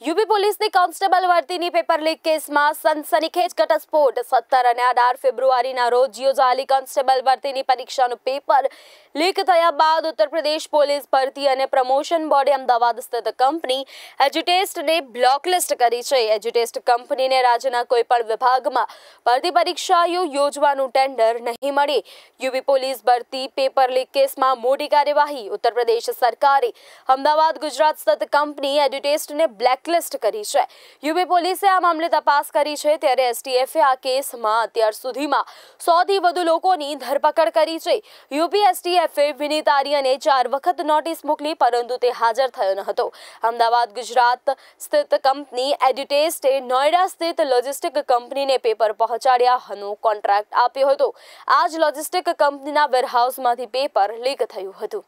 UP પોલીસની constable ભરતીની paper leak કેસમાં સનસનીખેજ ઘટસ્ફોટ. સત્તર અને અઢાર ફેબ્રુઆરીના રોજ યોજાયેલી કોન્સ્ટેબલ ભરતીની પરીક્ષાનું પેપર લીક થયા બાદ ઉત્તર પ્રદેશ પોલીસ ભરતી અને પ્રમોશન બોર્ડે અમદાવાદ સ્થિત કંપની એજ્યુટેસ્ટને બ્લોકલિસ્ટ કરી છે. એજ્યુટેસ્ટ કંપનીને રાજ્યના કોઈપણ વિભાગમાં ભરતી પરીક્ષાઓ યોજવાનું ટેન્ડર નહીં મળે. યુપી પોલીસ ભરતી પેપર લીક કેસમાં મોટી કાર્યવાહી ઉત્તર પ્રદેશ સરકારે અમદાવાદ ગુજરાત સ્થિત કંપની એજ્યુટેસ્ટને બ્લેકલિસ્ટ કરી છે. યુપી પોલીસે આ મામલે તપાસ કરી છે ત્યારે એસટીએફે આ કેસમાં અત્યાર સુધીમાં સોથી વધુ લોકોની ધરપકડ કરી છે. યુપી એસટીએફે વિનીત આર્યને ચાર વખત નોટિસ મોકલી, પરંતુ તે હાજર થયો ન હતો. અમદાવાદ, ગુજરાત સ્થિત કંપની એડ્યુટેસ્ટે નોઈડા સ્થિત લોજિસ્ટિક કંપનીને પેપર પહોંચાડ્યા પહોંચાડ્યાનો કોન્ટ્રાક્ટ આપ્યો હતો. આ જ લોજિસ્ટિક કંપનીના વેરહાઉસમાંથી પેપર લીક થયું હતું.